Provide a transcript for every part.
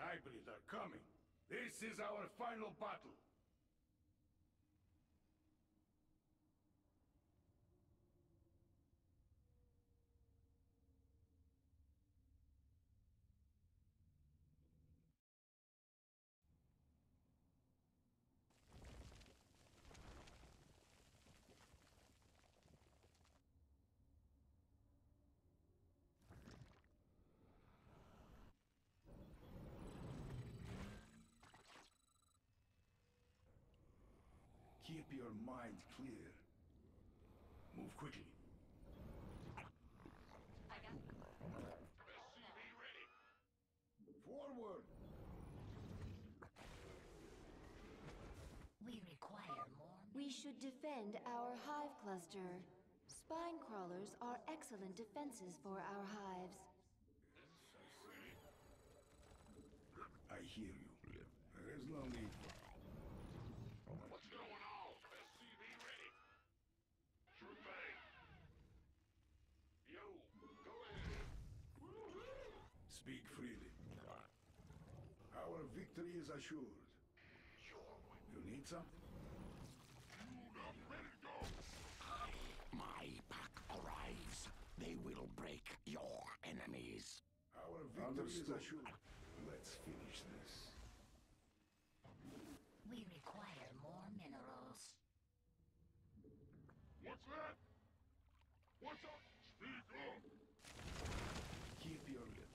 hybrid are coming. This is our final battle. Keep your mind clear. Move quickly. SCV ready. Forward! We require more. We should defend our hive cluster. Spine crawlers are excellent defenses for our hives. I hear you. There is no need for... What's going on? SCV ready. Sure thing. Yo, go ahead. Speak freely. Our victory is assured. You need something? Moved up, ready to go. My pack arrives. They will break your enemies. Our victory is assured. Let's finish this. We require more minerals. What's that? What's up? Speak up. Keep your lip.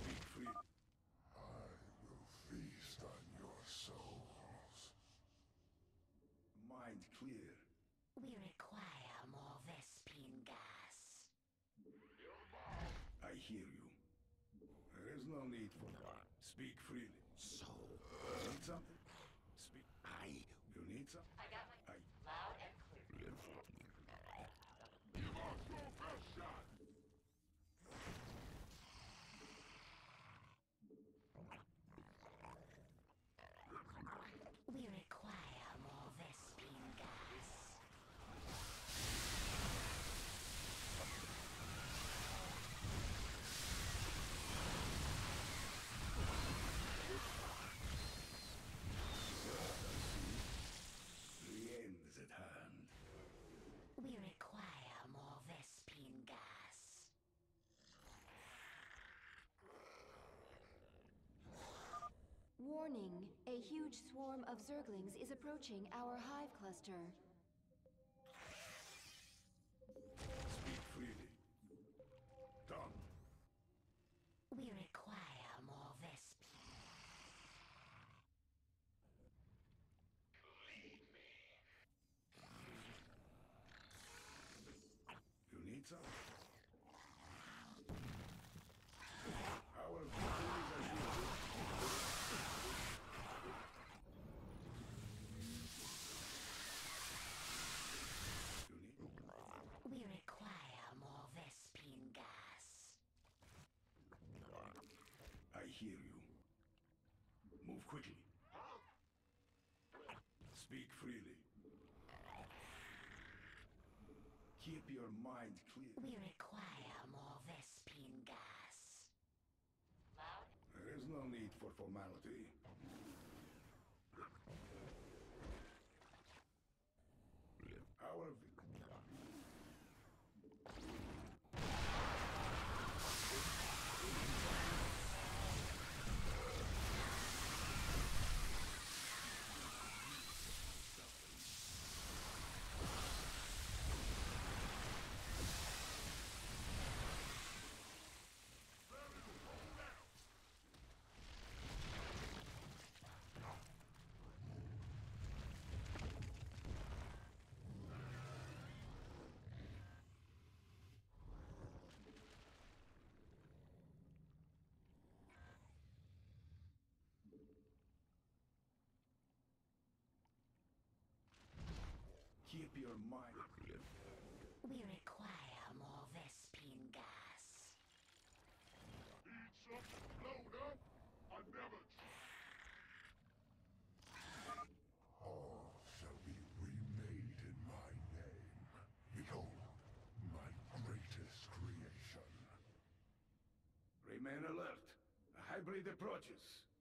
Speak freely. I will feast on your souls. Mind clear. We require more Vespene gas. I hear you. There is no need for that. Speak freely. So You need something? Speak. I You need something? I got my I... loud and clear. Give us your best shot. We require more Vespene gas. The end is at hand. We require more Vespene gas. Warning, a huge swarm of Zerglings is approaching our hive cluster. Speak freely. Done. We require more Vespene. You need something? Our victory is assured. You need... We require more Vespene gas. I hear you. Move quickly. Speak freely. Keep your mind clear. We require more Vespene gas. There is no need for formality. your mind. We require more Vespene gas. Eat something, loader! I never All shall be remade in my name. Behold, my greatest creation. Remain alert. A hybrid approaches.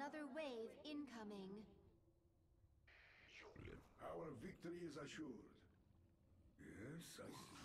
Another wave incoming. Our victory is assured. Yes, I see.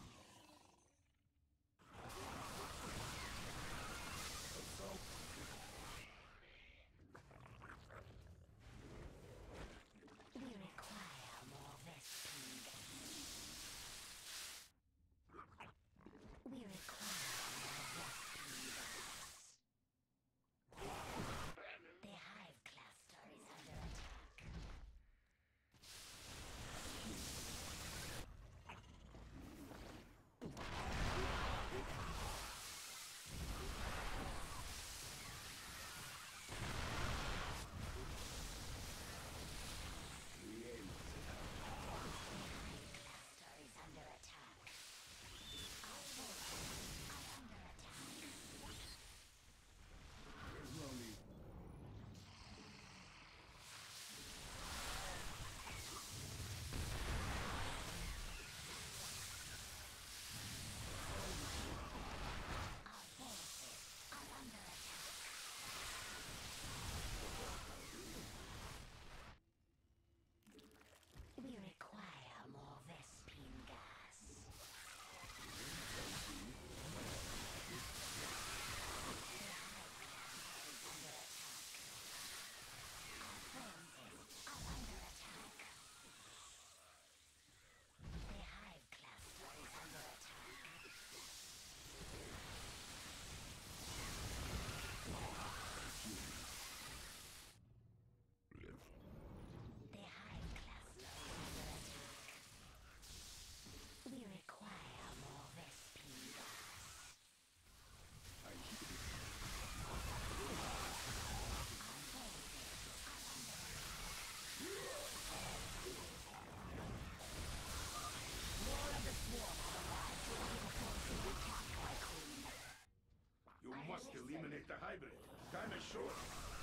vibrate. Time is short.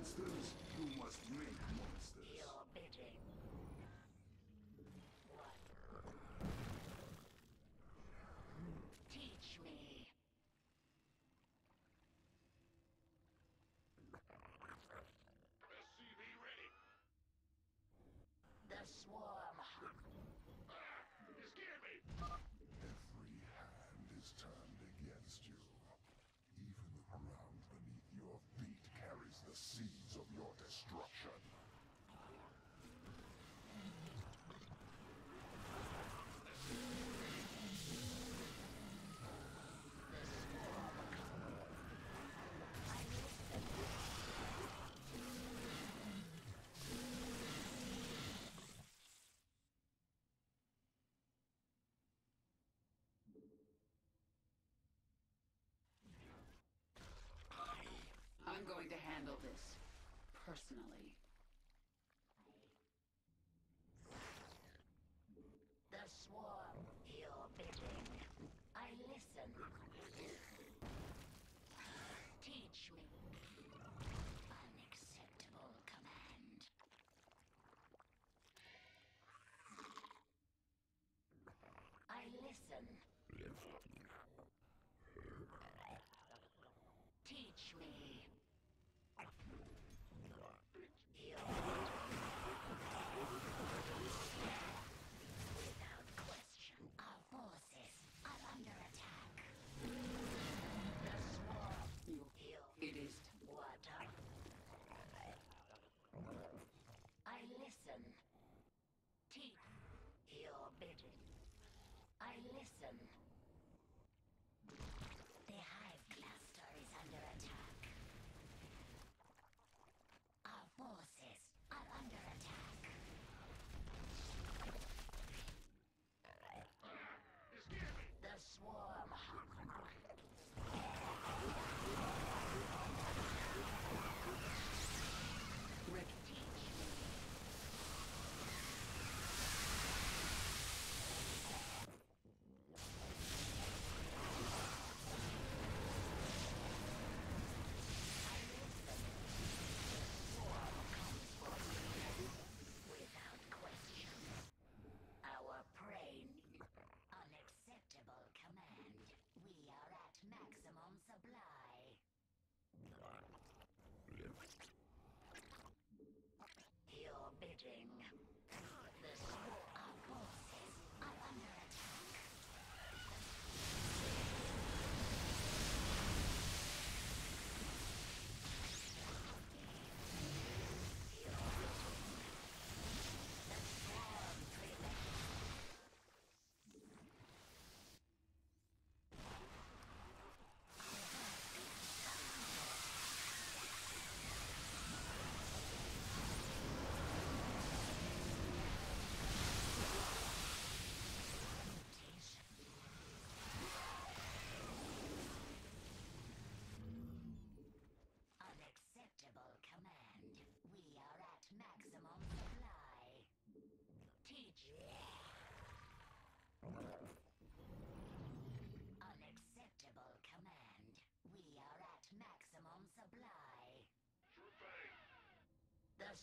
monsters you must make. seeds of your destruction. personally. The swarm, your bidding. I listen. Teach me. Unacceptable command. I listen.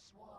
sworn.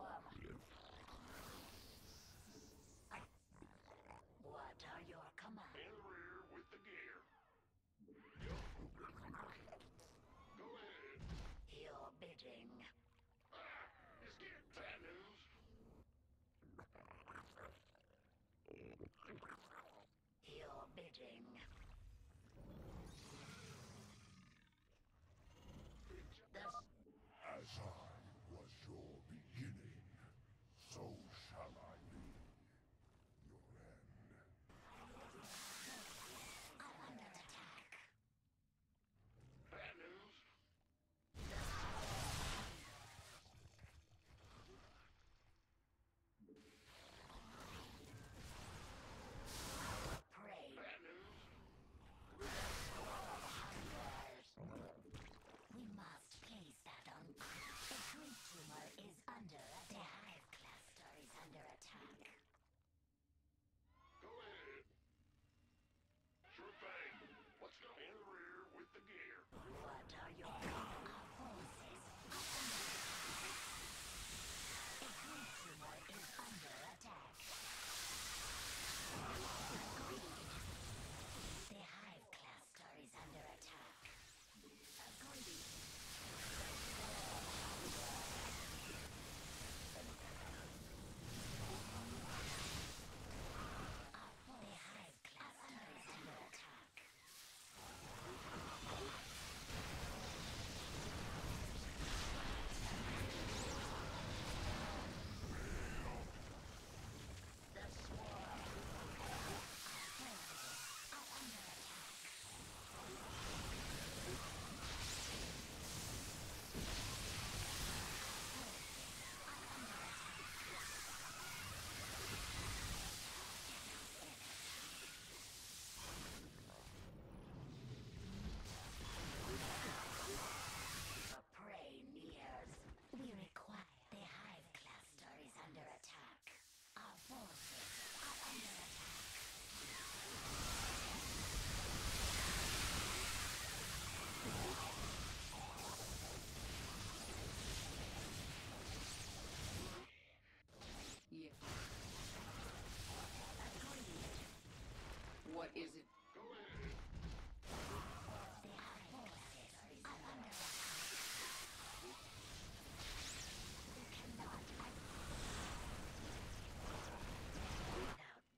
Is it?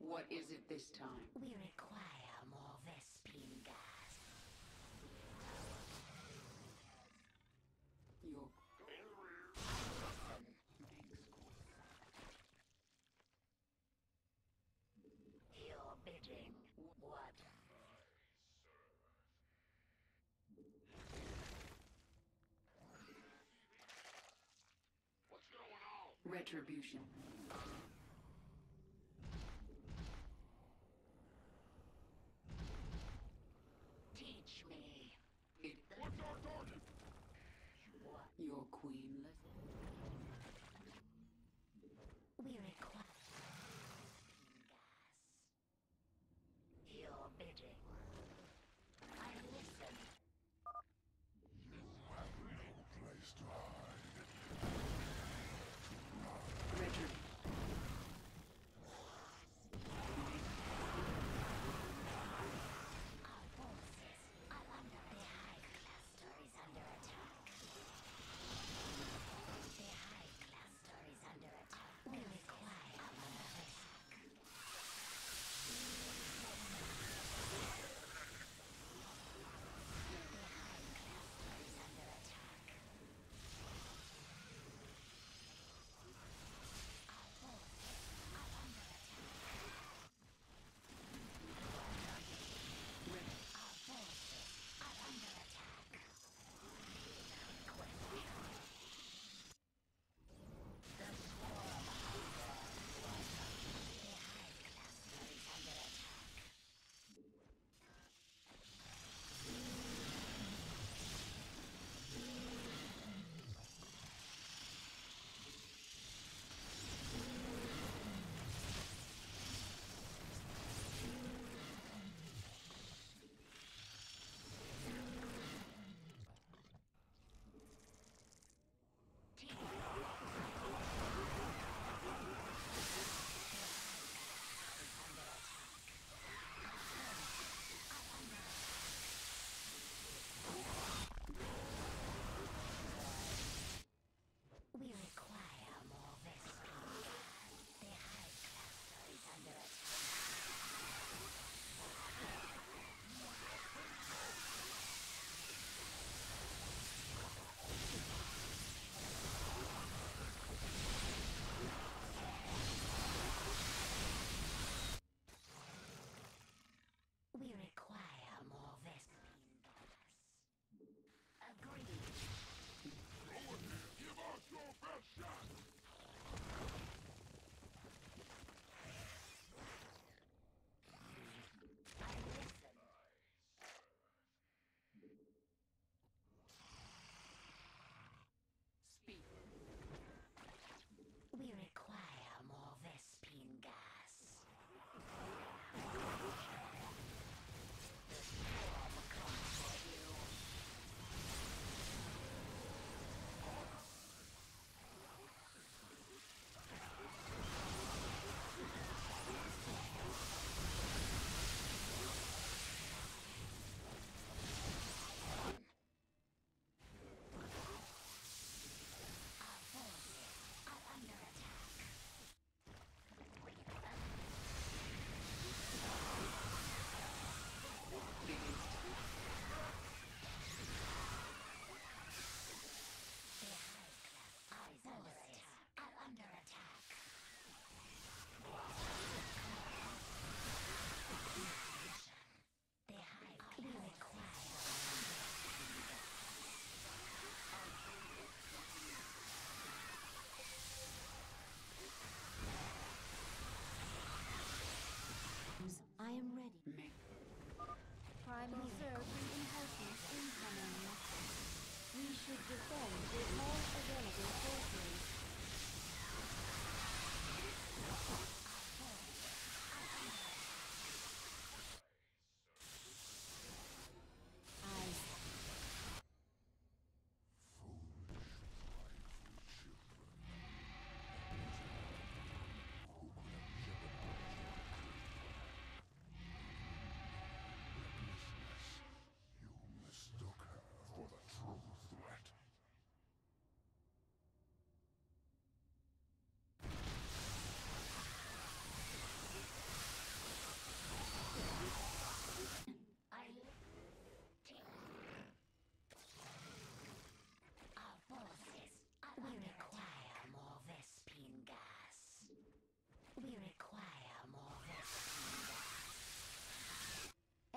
What is it this time? We require more Vespene gas. Your Go in the rear. Your bidding. What? What's going on? Retribution. Teach me. It, What's our target? your queenless. We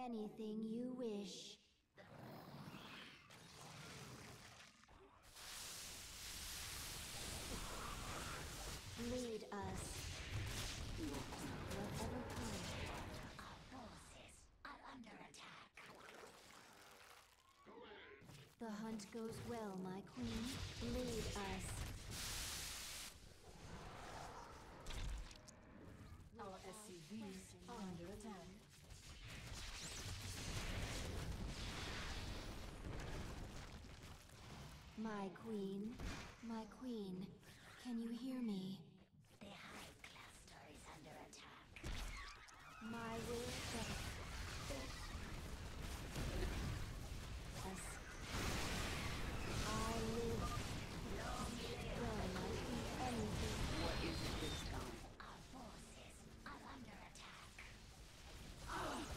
anything you wish. Lead us. Whatever comes. Our forces are under attack. The hunt goes well, my queen. Lead us. Our SCVs are under attack. My queen, my queen, can you hear me? The Hive Cluster is under attack. My will doth us. I live. Well, my queen, anything. What is it this time? Our forces are under attack.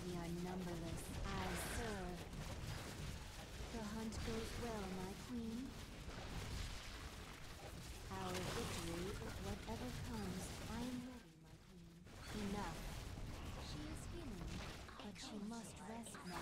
We are numberless. I serve. The hunt goes well, my queen. Our victory is whatever comes. I am ready, my queen. Enough. She is healing, but she must rest now.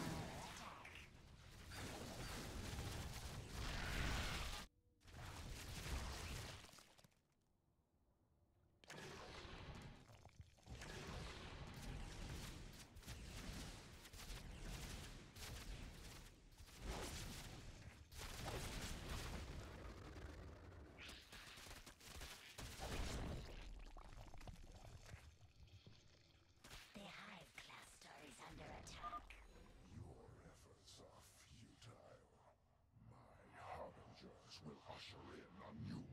The Hive Cluster is under attack. Your efforts are futile. My harbingers will usher in a new